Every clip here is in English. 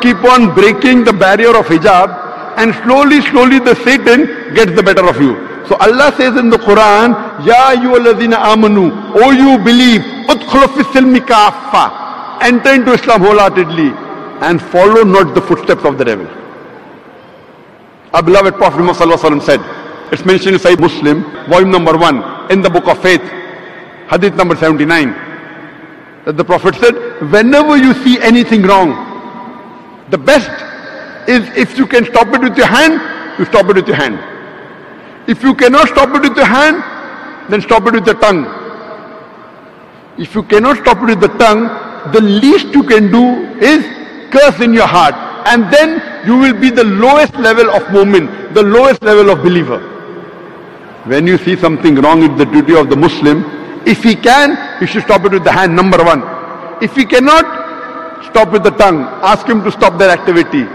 keep on breaking the barrier of hijab and slowly, slowly the Satan gets the better of you. So Allah says in the Quran, Ya ayyuhalladhina amanu, O you believe, udkhulu fi. Enter into Islam wholeheartedly and follow not the footsteps of the devil. Our beloved Prophet Muhammad said, it's mentioned in Sahih Muslim, volume number 1, in the book of faith, hadith number 79, that the Prophet said, whenever you see anything wrong, the best is if you can stop it with your hand, you stop it with your hand. If you cannot stop it with your hand, then stop it with your tongue. If you cannot stop it with the tongue, the least you can do is curse in your heart. And then you will be the lowest level of mu'min, the lowest level of believer. When you see something wrong, it's the duty of the Muslim. If he can, he should stop it with the hand, number one. If he cannot, stop with the tongue. Ask him to stop that activity.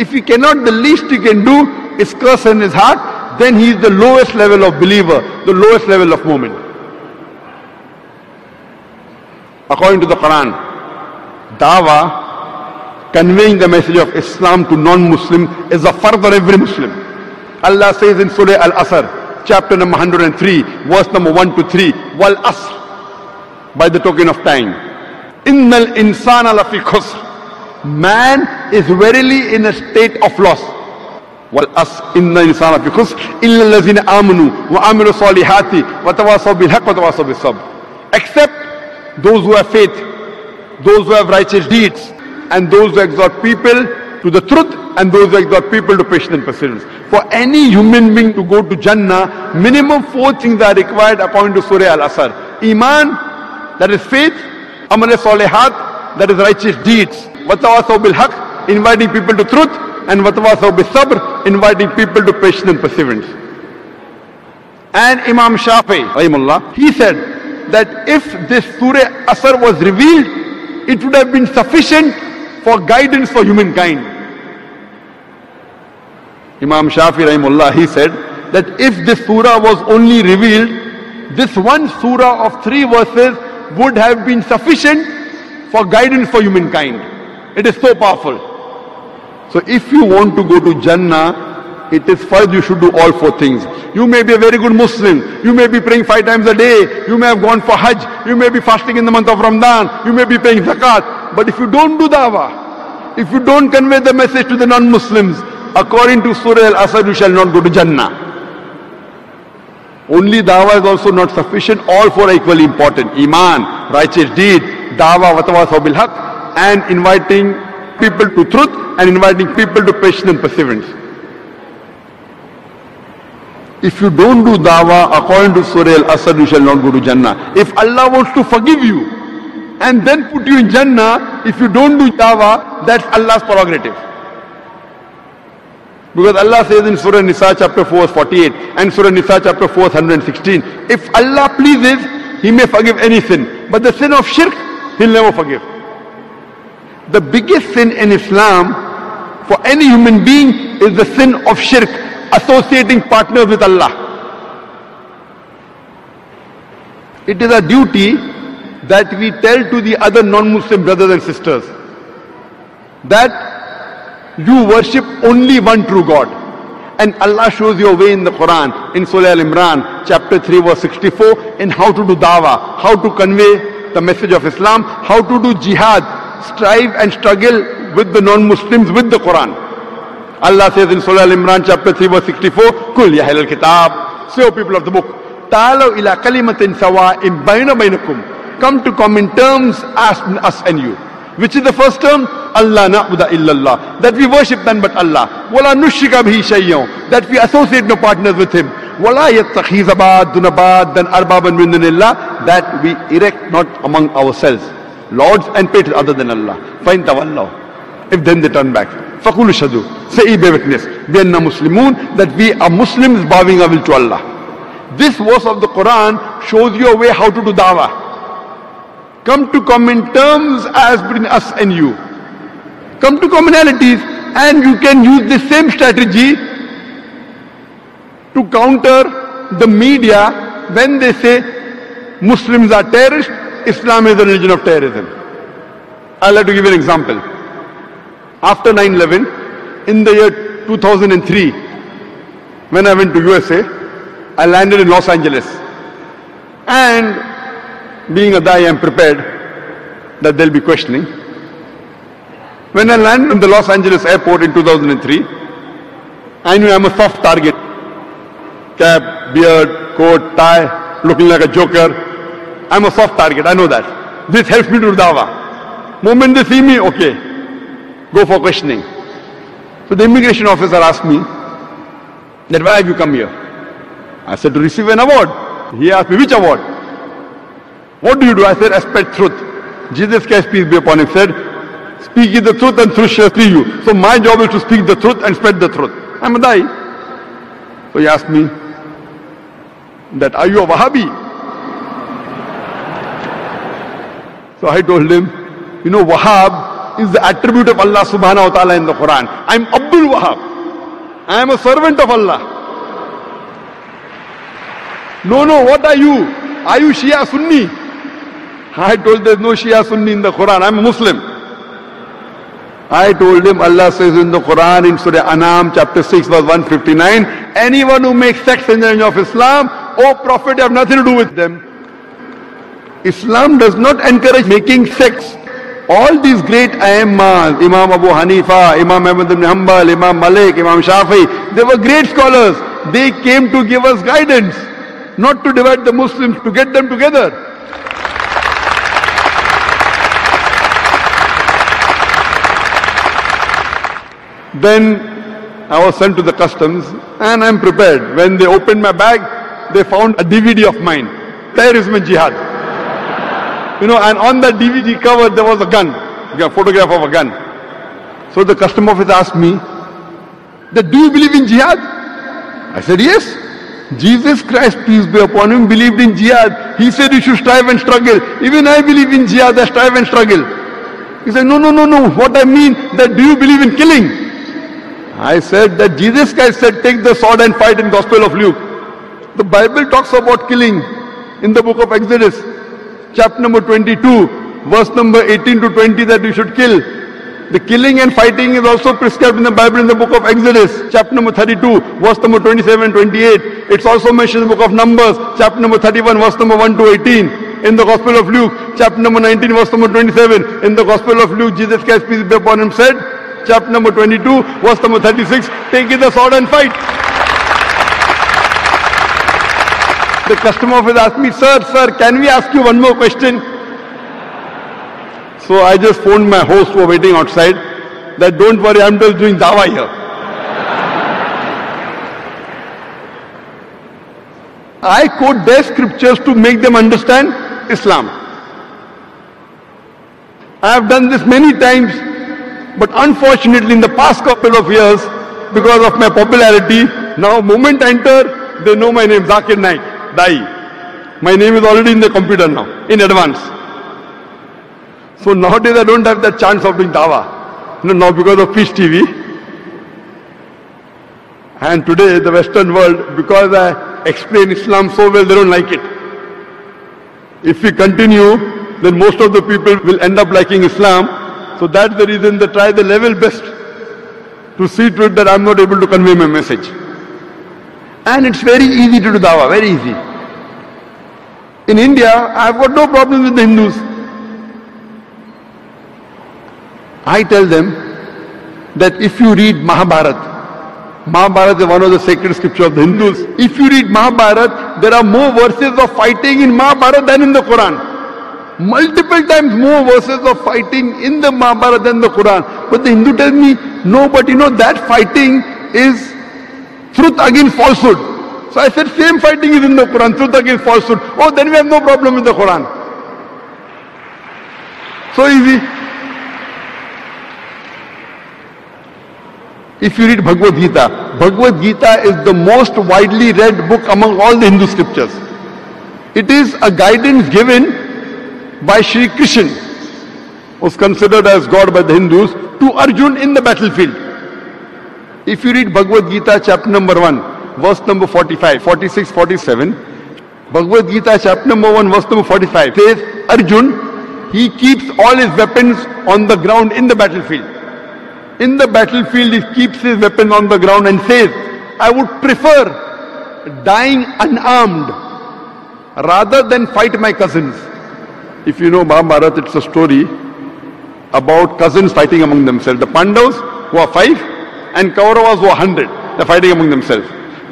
If he cannot, the least he can do is curse in his heart, then he is the lowest level of believer, the lowest level of mu'min. According to the Quran, dawa, conveying the message of Islam to non-Muslim is a further every Muslim. Allah says in Surah Al-Asr, chapter number 103, verse number 1 to 3, Wal Asr, by the token of time. Innal insana lafi khusr. Man is verily in a state of loss. Wal as inna insana fi khusr illa allazina amanu wa amilu salihati wa tawasaw bil haqq wa tawasaw bis sabr. Except those who have faith, those who have righteous deeds, and those who exhort people to the truth, and those who exhort people to patience and perseverance. For any human being to go to Jannah, minimum four things are required according to Surah Al-Asr. Iman, that is faith, amal salihat, that is righteous deeds, watawasaw bil haq, inviting people to truth, and watawasaw bis sabr, inviting people to patience and perseverance. And Imam Shafi, rahimullah, he said that if this Surah Asr was revealed, it would have been sufficient for guidance for humankind. Imam Shafi rahimullah, he said that if this surah was only revealed, this one surah of three verses would have been sufficient for guidance for humankind. It is so powerful. So if you want to go to Jannah, it is first you should do all four things. You may be a very good Muslim. You may be praying five times a day. You may have gone for Hajj. You may be fasting in the month of Ramadan. You may be paying zakat. But if you don't do dawah, if you don't convey the message to the non-Muslims, according to Surah Al-Asr, you shall not go to Jannah. Only dawa is also not sufficient. All four are equally important. Iman, righteous deed, dawa, watawasaw bil and inviting people to truth and inviting people to patience and perseverance. If you don't do dawa according to Surah Al-Asr, you shall not go to Jannah. If Allah wants to forgive you and then put you in Jannah, if you don't do dawa, that's Allah's prerogative. Because Allah says in Surah Nisa chapter 4 verse 48 and Surah Nisa chapter 4 116, if Allah pleases, He may forgive any sin. But the sin of shirk, He'll never forgive. The biggest sin in Islam for any human being is the sin of shirk, associating partners with Allah. It is a duty that we tell to the other non-Muslim brothers and sisters that you worship only one true God. And Allah shows you a way in the Quran, in Surah Al-Imran, chapter 3, verse 64, in how to do dawah, how to convey the message of Islam, how to do jihad, strive and struggle with the non-Muslims with the Quran. Allah says in Surah Al-Imran, chapter 3, verse 64, Kul ya al-kitab, say, O people of the book, Ta'alaw ila kalimatin sawa'im bayna baynakum. Come to common terms as us and you. Which is the first term? Allah na'budu illallah. That we worship none but Allah. Wala nushrika bihi. That we associate no partners with him. Wala yattakhiz abadun abadan arbaban min dunillah. That we erect not among ourselves. Lords and patrons other than Allah. Fain tawallah. If then they turn back. Fakulu shadu. Say bear witness. We are Muslimun. That we are Muslims bowing our will to Allah. This verse of the Quran shows you a way how to do dawah. Come to common terms as between us and you. Come to commonalities and you can use the same strategy to counter the media when they say Muslims are terrorists, Islam is a religion of terrorism. I'd like to give you an example. after 9-11, in the year 2003, when I went to USA, I landed in Los Angeles. And being a Dai, I'm prepared that they'll be questioning. When I landed in the Los Angeles airport in 2003, I knew I'm a soft target. Cap, beard, coat, tie, looking like a joker. I'm a soft target, I know that. This helps me to dawa. Moment they see me, okay, go for questioning. So the immigration officer asked me that why have you come here? I said to receive an award. He asked me which award? What do you do? I said, I truth. Jesus Christ, peace be upon him, said, Speak ye the truth and truth shall free you. So my job is to speak the truth and spread the truth. I'm a Dai. So he asked me that are you a Wahhabi? So I told him, you know, Wahhab is the attribute of Allah subhanahu wa ta'ala in the Quran. I'm Abdul Wahhab. I am a servant of Allah. No, no, what are you? Are you Shia Sunni? I told there's no Shia Sunni in the Quran. I'm a Muslim. I told him Allah says in the Quran in Surah Anam chapter 6 verse 159, anyone who makes sects in the name of Islam, oh Prophet, have nothing to do with them. Islam does not encourage making sects. All these great Aimmas, Imam Abu Hanifa, Imam Ahmad ibn Hanbal, Imam Malik, Imam Shafi, they were great scholars. They came to give us guidance, not to divide the Muslims, to get them together. Then I was sent to the customs and I'm prepared. When they opened my bag, they found a DVD of mine, Terrorism and Jihad. You know, and on the DVD cover there was a gun, a photograph of a gun. So the custom officer asked me, that do you believe in jihad? I said, yes. Jesus Christ, peace be upon him, believed in jihad. He said you should strive and struggle. Even I believe in jihad, I strive and struggle. He said, no, no, no, no. What I mean, that do you believe in killing? I said that Jesus Christ said, take the sword and fight in Gospel of Luke. The Bible talks about killing in the book of Exodus, chapter number 22, verse number 18 to 20 that we should kill. The killing and fighting is also prescribed in the Bible in the book of Exodus, chapter number 32, verse number 27 and 28. It's also mentioned in the book of Numbers, chapter number 31, verse number 1 to 18. In the Gospel of Luke, chapter number 19, verse number 27. In the Gospel of Luke, Jesus Christ, peace be upon him, said, chapter number 22, verse number 36, take the sword and fight. The customer officer asked me, sir, sir, can we ask you one more question? So I just phoned my host who were waiting outside that don't worry, I'm just doing dawa here. I quote their scriptures to make them understand Islam. I have done this many times, but unfortunately in the past couple of years, because of my popularity, now moment I enter, they know my name, Zakir Naik, Dai. My name is already in the computer now, in advance. So nowadays I don't have that chance of doing dawa. You now because of Peace TV. And today the Western world, because I explain Islam so well, they don't like it. If we continue, then most of the people will end up liking Islam. So that's the reason they try the level best to see to it that I'm not able to convey my message. And it's very easy to do dawa, very easy. In India, I've got no problem with the Hindus. I tell them that if you read Mahabharata, Mahabharata is one of the sacred scriptures of the Hindus. If you read Mahabharata, there are more verses of fighting in Mahabharata than in the Quran. Multiple times more verses of fighting in the Mahabharata than the Quran. But the Hindu tells me, no, but you know that fighting is truth against falsehood. So I said, same fighting is in the Quran, truth against falsehood. Oh, then we have no problem with the Quran. So easy. If you read Bhagavad Gita, Bhagavad Gita is the most widely read book among all the Hindu scriptures. It is a guidance given by Sri Krishna, was considered as God by the Hindus, to Arjun in the battlefield. If you read Bhagavad Gita chapter number 1, verse number 45, 46, 47, Bhagavad Gita chapter number 1, verse number 45 says, Arjun, he keeps all his weapons on the ground in the battlefield. In the battlefield, he keeps his weapons on the ground and says, I would prefer dying unarmed rather than fight my cousins. If you know Mahabharata, it's a story about cousins fighting among themselves. The Pandavas who are five and Kauravas who are hundred. They're fighting among themselves.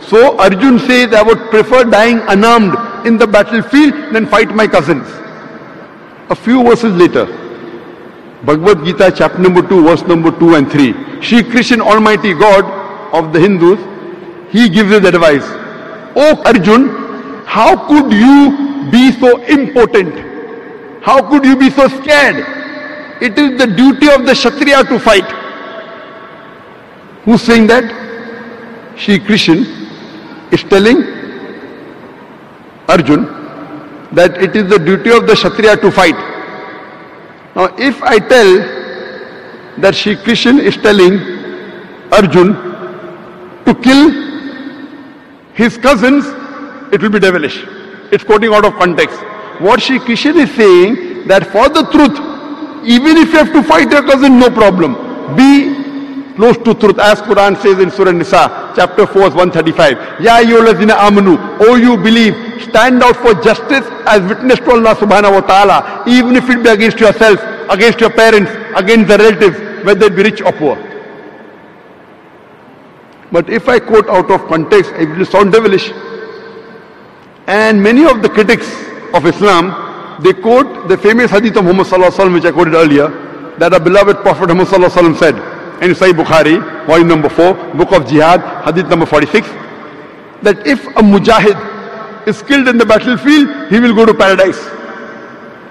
So Arjun says, I would prefer dying unarmed in the battlefield than fight my cousins. A few verses later, Bhagavad Gita chapter number 2 verse number 2 and 3. Shri Krishna Almighty God of the Hindus, he gives his advice. Oh Arjun, how could you be so impotent? How could you be so scared? It is the duty of the Kshatriya to fight. Who's saying that? Shri Krishna is telling Arjun that it is the duty of the Kshatriya to fight. Now, if I tell that Shri Krishna is telling Arjun to kill his cousins, it will be devilish. It's quoting out of context. What Krishna is saying that for the truth, even if you have to fight your cousin, no problem. Be close to truth as Quran says in Surah Nisa chapter 4 verse 135 Ya amanu Oh you believe stand out for justice as witness to Allah subhanahu wa ta'ala even if it be against yourself against your parents against the relatives whether it be rich or poor. But if I quote out of context it will sound devilish. And many of the critics of Islam they quote the famous hadith of Muhammad sallallahu alaihi which I quoted earlier that our beloved Prophet Muhammad sallallahu alaihi said in Sahih Bukhari, volume number 4, book of Jihad, hadith number 46, that if a mujahid is killed in the battlefield, he will go to paradise.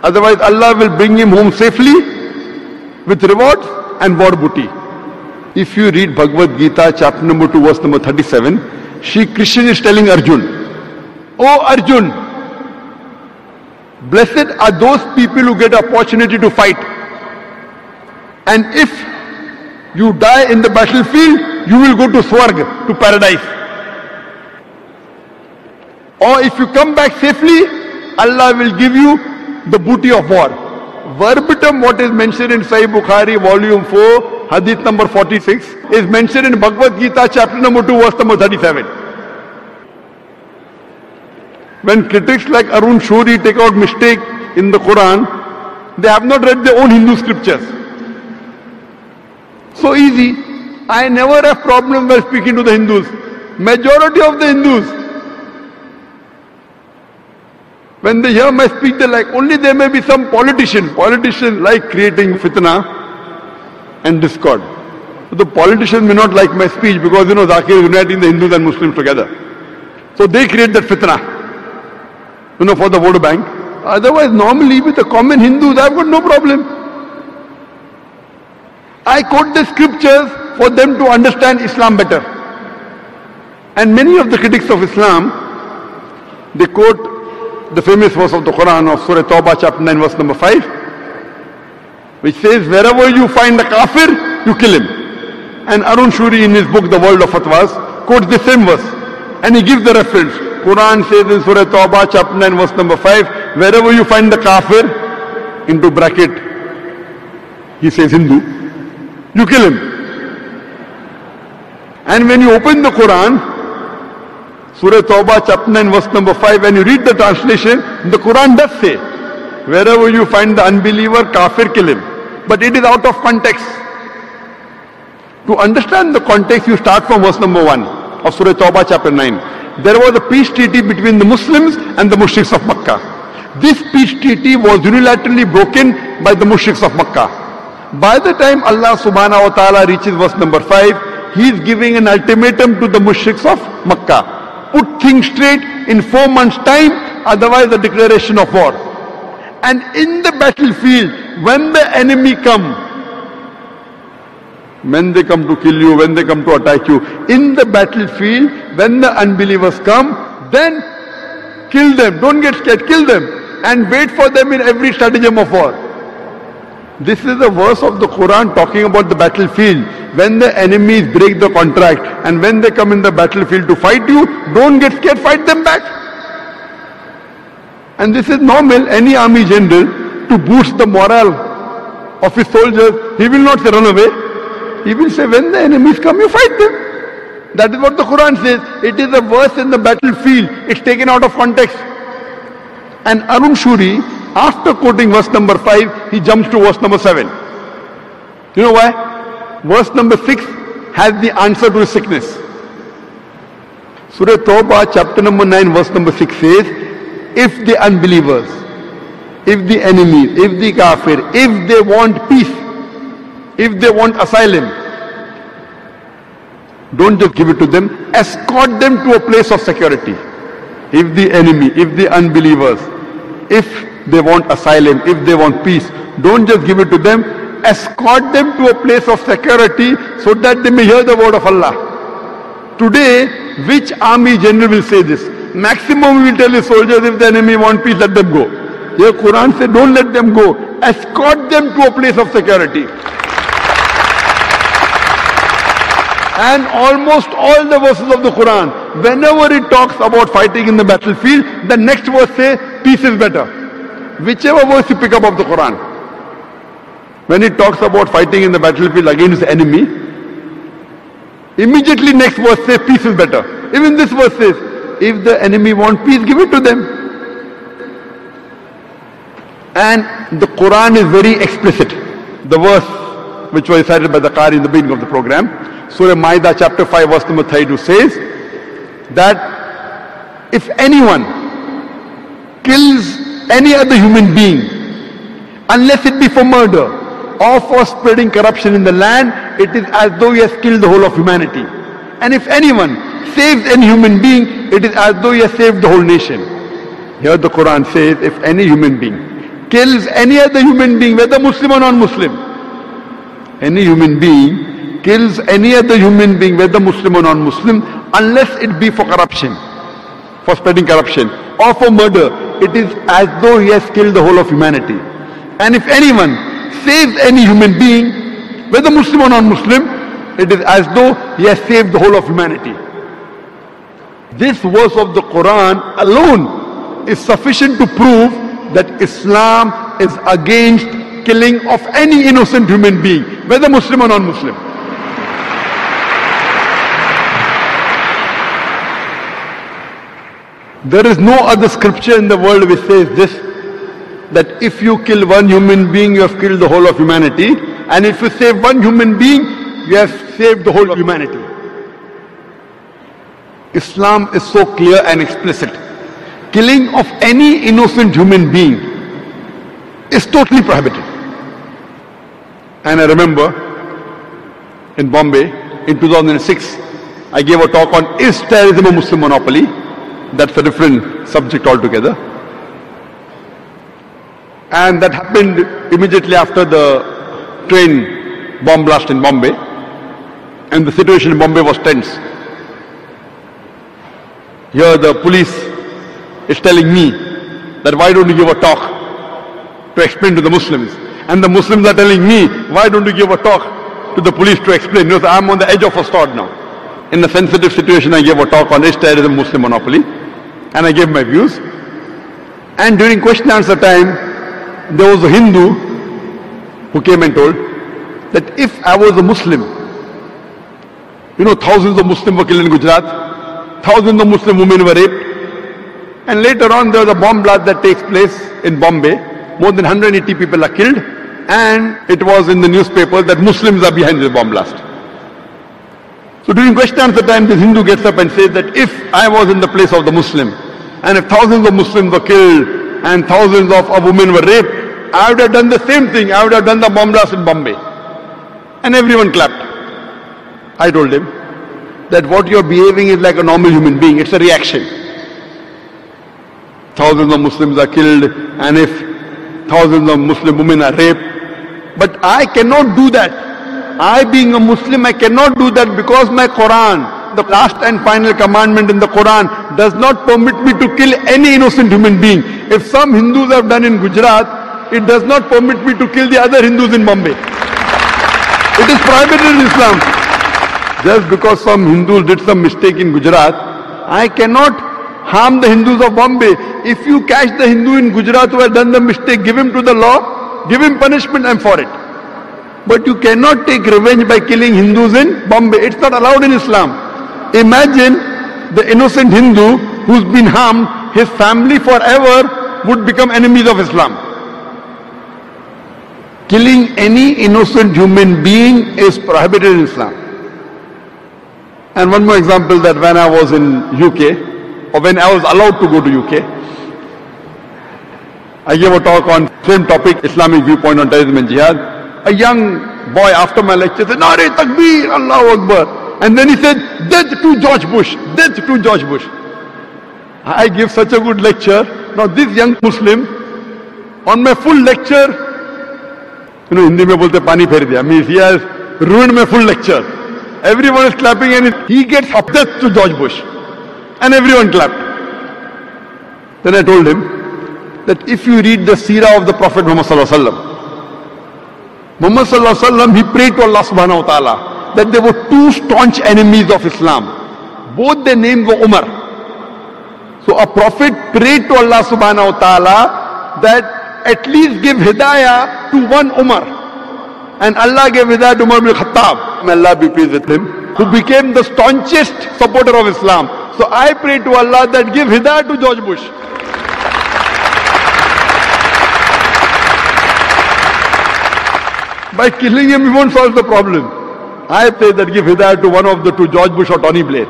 Otherwise, Allah will bring him home safely with rewards and war booty. If you read Bhagavad Gita, chapter number 2, verse number 37, Shri Krishna is telling Arjun, Oh Arjun, blessed are those people who get opportunity to fight. And if you die in the battlefield, you will go to Swarg, to paradise. Or if you come back safely, Allah will give you the booty of war. Verbatim what is mentioned in Sahih Bukhari, volume 4, hadith number 46, is mentioned in Bhagavad Gita, chapter number 2, verse number 37. When critics like Arun Shourie take out mistake in the Quran, they have not read their own Hindu scriptures. So easy. I never have problem while speaking to the Hindus. Majority of the Hindus, when they hear my speech, they like, only there may be some politician. Politicians like creating fitna and discord. The politicians may not like my speech because, you know, Zakir is uniting the Hindus and Muslims together. So they create that fitna, you know, for the vote bank. Otherwise, normally with the common Hindus, I've got no problem. I quote the scriptures for them to understand Islam better. And many of the critics of Islam, they quote the famous verse of the Quran of Surah Tawbah chapter 9 verse number 5, which says, wherever you find a kafir, you kill him. And Arun Shourie in his book, The World of Fatwas, quotes the same verse. And he gives the reference. Quran says in Surah Tawbah chapter 9 verse number 5, wherever you find the kafir, into bracket, he says Hindu, you kill him. And when you open the Quran, Surah Tawbah chapter 9 verse number 5, when you read the translation, the Quran does say, wherever you find the unbeliever, kafir, kill him. But it is out of context. To understand the context, you start from verse number 1 of Surah Tawbah chapter 9. There was a peace treaty between the Muslims and the mushriks of Makkah. This peace treaty was unilaterally broken by the mushriks of Makkah. By the time Allah subhanahu wa ta'ala reaches verse number 5, he is giving an ultimatum to the mushriks of Makkah. Put things straight in four months time, otherwise the declaration of war. And in the battlefield, when the enemy come, when they come to kill you, when they come to attack you, in the battlefield, when the unbelievers come, then kill them. Don't get scared, kill them. And wait for them in every stratagem of war. This is the verse of the Quran talking about the battlefield. When the enemies break the contract and when they come in the battlefield to fight you, don't get scared, fight them back. And this is normal, any army general, to boost the morale of his soldiers, he will not say run away. He will say, when the enemies come, you fight them. That is what the Quran says. It is a verse in the battlefield. It's taken out of context. And Arun Shourie, after quoting verse number 5, he jumps to verse number 7. You know why? Verse number 6 has the answer to his sickness. Surah Tawbah, chapter number 9, verse number 6 says, If the unbelievers, if the enemies, if the kafir, if they want peace, if they want asylum, don't just give it to them, escort them to a place of security. If the enemy, if the unbelievers, if they want asylum, if they want peace, don't just give it to them, escort them to a place of security so that they may hear the word of Allah. Today, which army general will say this? Maximum will tell his soldiers if the enemy want peace, let them go. Here Quran said, don't let them go. Escort them to a place of security. And almost all the verses of the Quran, whenever it talks about fighting in the battlefield, the next verse say, peace is better. Whichever verse you pick up of the Quran. When it talks about fighting in the battlefield against the enemy, immediately next verse says peace is better. Even this verse says, if the enemy want peace, give it to them. And the Quran is very explicit. The verse which was recited by the Qari in the beginning of the program, Surah Maida chapter 5 verse number 32 says that if anyone kills any other human being, unless it be for murder or for spreading corruption in the land, it is as though he has killed the whole of humanity. And if anyone saves any human being, it is as though he has saved the whole nation. Here the Quran says, if any human being kills any other human being, whether Muslim or non-Muslim, any human being kills any other human being, whether Muslim or non-Muslim, unless it be for corruption, for spreading corruption, or for murder, it is as though he has killed the whole of humanity. And if anyone saves any human being, whether Muslim or non-Muslim, it is as though he has saved the whole of humanity. This verse of the Quran alone is sufficient to prove that Islam is against killing of any innocent human being, whether Muslim or non-Muslim. There is no other scripture in the world which says this that if you kill one human being, you have killed the whole of humanity, and if you save one human being, you have saved the whole of humanity. Islam is so clear and explicit. Killing of any innocent human being is totally prohibited. And I remember in Bombay in 2006, I gave a talk on is terrorism a Muslim monopoly? That's a different subject altogether. And that happened immediately after the train bomb blast in Bombay. And the situation in Bombay was tense. Here the police is telling me that why don't you give a talk to explain to the Muslims? And the Muslims are telling me, why don't you give a talk to the police to explain? Know, I'm on the edge of a sword now. In a sensitive situation, I gave a talk on is terrorism Muslim monopoly? And I gave my views. And during question answer time, there was a Hindu who came and told that if I was a Muslim, you know, thousands of Muslims were killed in Gujarat, thousands of Muslim women were raped, and later on there was a bomb blast that takes place in Bombay. More than 180 people are killed, and it was in the newspaper that Muslims are behind the bomb blast. So during question answer time, this Hindu gets up and says that if I was in the place of the Muslim, and if thousands of Muslims were killed, and thousands of, of women were raped, I would have done the same thing. I would have done the bomb blast in Bombay. And everyone clapped. I told him that what you're behaving is like a normal human being. It's a reaction. Thousands of Muslims are killed, and if thousands of Muslim women are raped, but I cannot do that. I being a Muslim, I cannot do that because my Quran, the last and final commandment in the Quran, does not permit me to kill any innocent human being. If some Hindus have done in Gujarat, it does not permit me to kill the other Hindus in Bombay. It is prohibited in Islam. Just because some Hindus did some mistake in Gujarat, I cannot harm the Hindus of Bombay. If you catch the Hindu in Gujarat who has done the mistake, give him to the law, give him punishment, I'm for it. But you cannot take revenge by killing Hindus in Bombay. It's not allowed in Islam. Imagine the innocent Hindu who's been harmed, his family forever would become enemies of Islam. Killing any innocent human being is prohibited in Islam. And one more example that when I was in UK, or when I was allowed to go to UK, I gave a talk on same topic, Islamic viewpoint on terrorism and jihad a young boy after my lecture said, Nare Takbir, Allahu Akbar. And then he said, death to George Bush, death to George Bush. I give such a good lecture. Now this young Muslim, on my full lecture, you know, Hindi me bolte pani pher diya. Means he has ruined my full lecture. Everyone is clapping and he gets death to George Bush. And everyone clapped. Then I told him that if you read the seerah of the Prophet Muhammad sallallahu alaihi wasallam, Muhammad Sallallahu Alaihi Wasallam, he prayed to Allah Subhanahu Wa Ta'ala that there were two staunch enemies of Islam. Both their names were Umar. So a prophet prayed to Allah Subhanahu Wa Ta'ala that at least give hidayah to one Umar. And Allah gave hidayah to Umar bin Khattab. May Allah be pleased with him. Who became the staunchest supporter of Islam. So I pray to Allah that give hidayah to George Bush. By killing him, we won't solve the problem. I say that give hidayah to one of the two, George Bush or Tony Blair.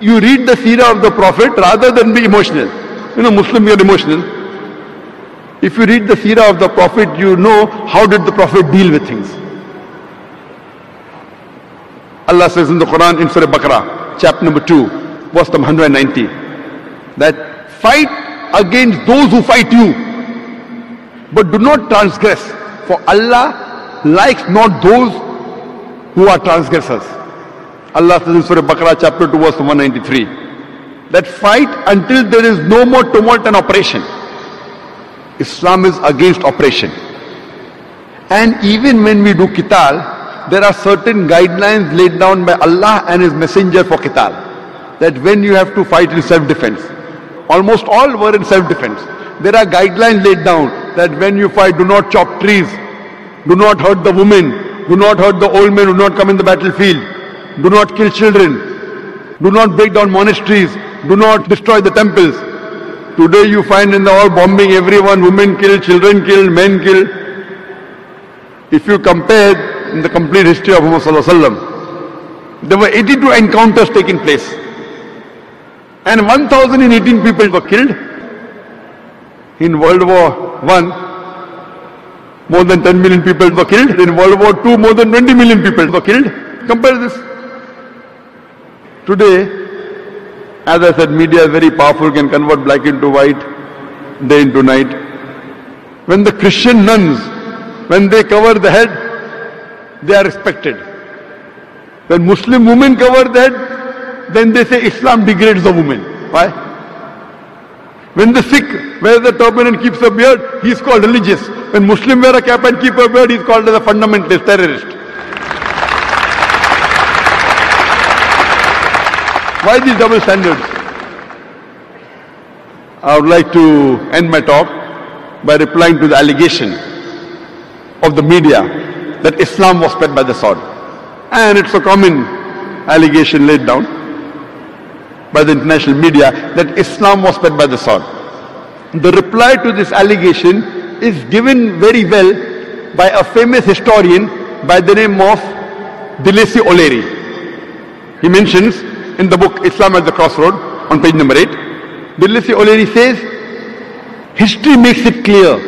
You read the seerah of the Prophet rather than be emotional. You know, Muslim, you're emotional. If you read the seerah of the Prophet, you know how did the Prophet deal with things. Allah says in the Quran in Surah Baqarah, chapter number 2, verse number 190, that fight against those who fight you, but do not transgress, for Allah likes not those who are transgressors. Allah says in Surah Baqarah, chapter 2, verse 193, that fight until there is no more tumult and oppression. Islam is against oppression. And even when we do qital, there are certain guidelines laid down by Allah and His Messenger for qital. That when you have to fight in self-defense. Almost all were in self-defense. There are guidelines laid down that when you fight, do not chop trees, do not hurt the women, do not hurt the old men, do not come in the battlefield, do not kill children, do not break down monasteries, do not destroy the temples. Today you find in the all bombing everyone, women killed, children killed, men killed. If you compare in the complete history of Muhammad there were 82 encounters taking place. And 1018 people were killed. In World War One, more than 10 million people were killed. In World War Two, more than 20 million people were killed. Compare this. Today, as I said, media is very powerful, can convert black into white, day into night. When the Christian nuns, when they cover the head, they are respected. When Muslim women cover the head, then they say Islam degrades the woman. Why? When the Sikh wears the turban and keeps a beard, he is called religious. When Muslim wear a cap and keep a beard, he is called as a fundamentalist, terrorist. Why these double standards? I would like to end my talk by replying to the allegation of the media that Islam was spread by the sword. And it's a common allegation laid down by the international media that Islam was spread by the sword. The reply to this allegation is given very well by a famous historian by the name of De Lacy O'Leary. He mentions in the book Islam at the Crossroad on page number 8, De Lacy O'Leary says, history makes it clear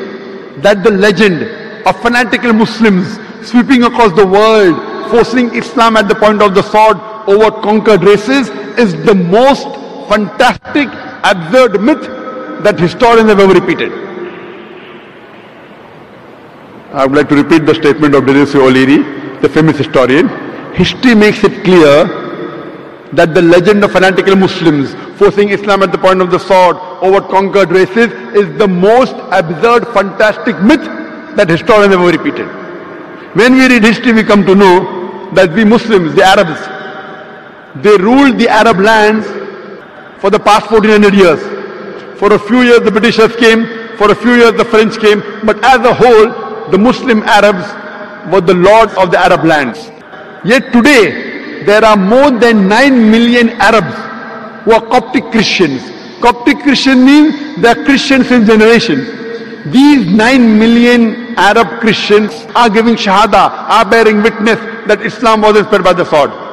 that the legend of fanatical Muslims sweeping across the world, forcing Islam at the point of the sword over conquered races is the most fantastic, absurd myth that historians have ever repeated. I would like to repeat the statement of De Lacy O'Leary, the famous historian. History makes it clear that the legend of fanatical Muslims forcing Islam at the point of the sword over conquered races is the most absurd, fantastic myth that historians have ever repeated. When we read history, we come to know that we Muslims, the Arabs, they ruled the Arab lands for the past 1400 years. For a few years the Britishers came, for a few years the French came, but as a whole, the Muslim Arabs were the lords of the Arab lands. Yet today, there are more than 9 million Arabs who are Coptic Christians. Coptic Christian means they are Christians in generations. These 9 million Arab Christians are giving shahada, are bearing witness that Islam was spread by the sword.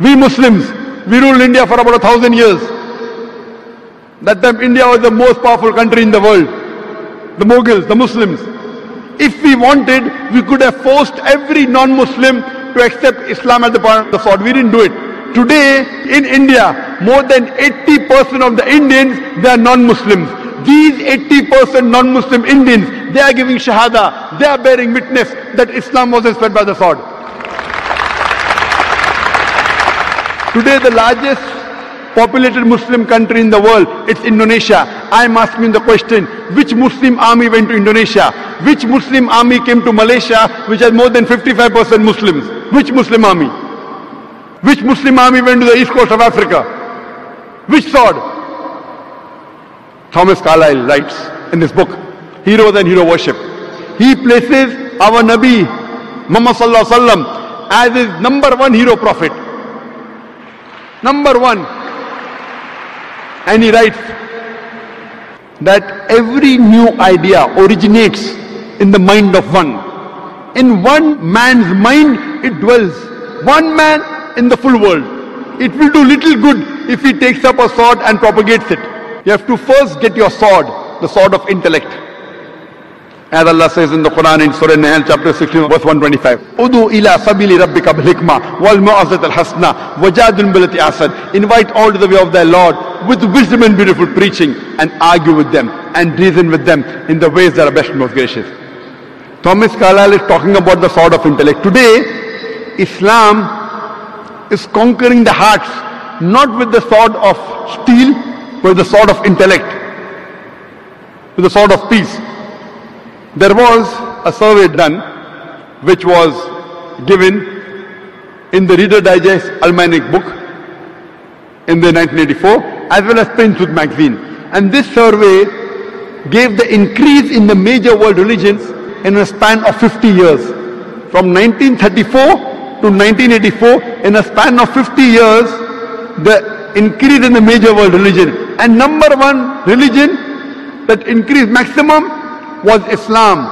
We Muslims, we ruled India for about a thousand years. That time India was the most powerful country in the world. The Mughals, the Muslims. If we wanted, we could have forced every non-Muslim to accept Islam at the point of the sword. We didn't do it. Today, in India, more than 80% of the Indians, they are non-Muslims. These 80% non-Muslim Indians, they are giving shahada, they are bearing witness that Islam was spread by the sword. Today, the largest populated Muslim country in the world, it's Indonesia. I'm asking the question, which Muslim army went to Indonesia? Which Muslim army came to Malaysia, which has more than 55% Muslims? Which Muslim army? Which Muslim army went to the east coast of Africa? Which sword? Thomas Carlyle writes in this book, Heroes and Hero Worship. He places our Nabi, Muhammad Sallallahu Alaihi Wasallam, as his number one hero prophet. Number one. And he writes that every new idea originates in the mind of one. In one man's mind, it dwells. One man in the full world. It will do little good if he takes up a sword and propagates it. You have to first get your sword, the sword of intellect. As Allah says in the Quran in Surah Nahl chapter 16 verse 125. Udu ila sabili rabbika bil wal mu'azzat al hasna wajadun bilati asad. Invite all to the way of thy Lord with wisdom and beautiful preaching and argue with them and reason with them in the ways that are best and most gracious. Thomas Carlyle is talking about the sword of intellect. Today, Islam is conquering the hearts not with the sword of steel, but with the sword of intellect, with the sword of peace. There was a survey done which was given in the Reader Digest Almanac book in the 1984 as well as Plain Truth magazine. And this survey gave the increase in the major world religions in a span of 50 years. From 1934 to 1984, in a span of 50 years, the increase in the major world religion. And number one religion that increased maximum was Islam,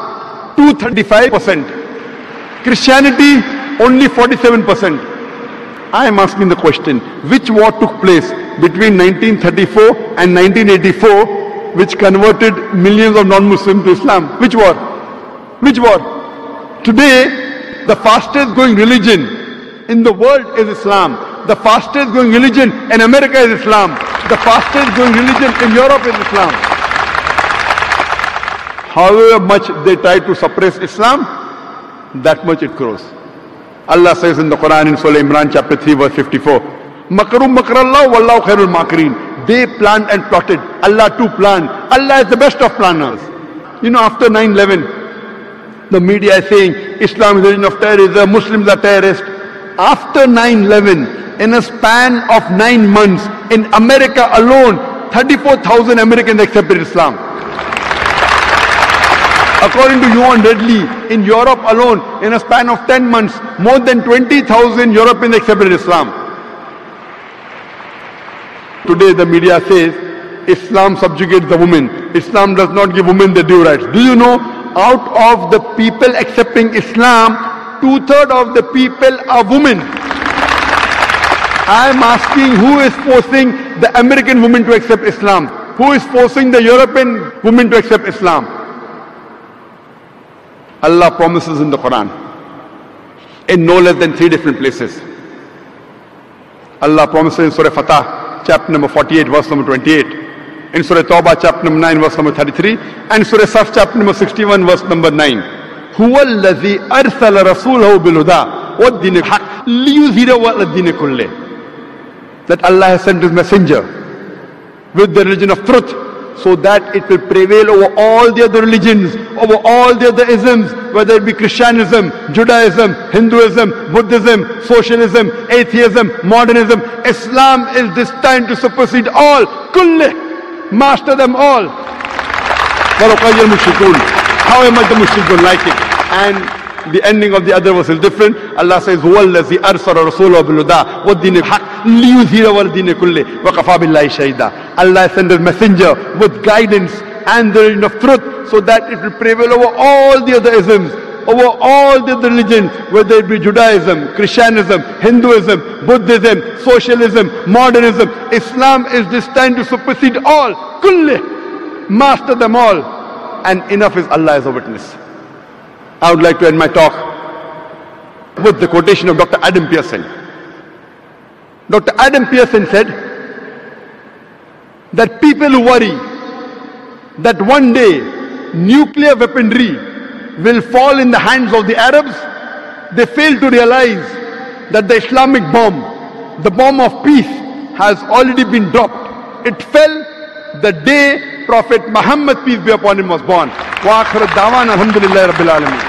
235%. Christianity, only 47%. I am asking the question, which war took place between 1934 and 1984 which converted millions of non-Muslims to Islam? Which war? Which war? Today, the fastest growing religion in the world is Islam. The fastest growing religion in America is Islam. The fastest growing religion in Europe is Islam. However much they try to suppress Islam, that much it grows. Allah says in the Quran in Surah Imran chapter 3 verse 54, Makarum wallahu khairul makirin. They planned and plotted. Allah too planned. Allah is the best of planners. You know, after 9-11, the media is saying Islam is the religion of terrorism, Muslims are terrorists. After 9-11, in a span of nine months, in America alone, 34,000 Americans accepted Islam. According to Johan Redley, in Europe alone, in a span of 10 months, more than 20,000 Europeans accepted Islam. Today the media says Islam subjugates the women. Islam does not give women the due rights. Do you know, out of the people accepting Islam, two-thirds of the people are women. I am asking who is forcing the American woman to accept Islam? Who is forcing the European woman to accept Islam? Allah promises in the Quran in no less than three different places. Allah promises in Surah Fatah, chapter number 48, verse number 28. In Surah Tawbah, chapter number 9, verse number 33. And Surah Saf, chapter number 61, verse number 9. هو الذي أرسل رسوله بالهدى والدين الحق ليظهره على الدين كله. That Allah has sent His messenger with the religion of truth so that it will prevail over all the other religions, over all the other isms, whether it be Christianism, Judaism, Hinduism, Buddhism, socialism, atheism, modernism. Islam is destined to supersede all, kulli, master them all. How much the Mushrikun like it? And the ending of the other verse is different. Allah says, هو الذي أرسل رسوله بالهدى والدين الحق ليظهره على الدين كله وكفى بالله شهيدا. Allah sent a messenger with guidance and the religion of truth so that it will prevail over all the other isms, over all the other religions, whether it be Judaism, Christianism, Hinduism, Buddhism, socialism, modernism. Islam is destined to supersede all. Kulli, master them all. And enough is Allah as a witness. I would like to end my talk with the quotation of Dr. Adam Pierson. Dr. Adam Pierson said that people worry that one day nuclear weaponry will fall in the hands of the Arabs, they fail to realize that the Islamic bomb, the bomb of peace, has already been dropped. It fell the day Prophet Muhammad, peace be upon him, was born. وآخر الدعوان الحمد لله رب العالمين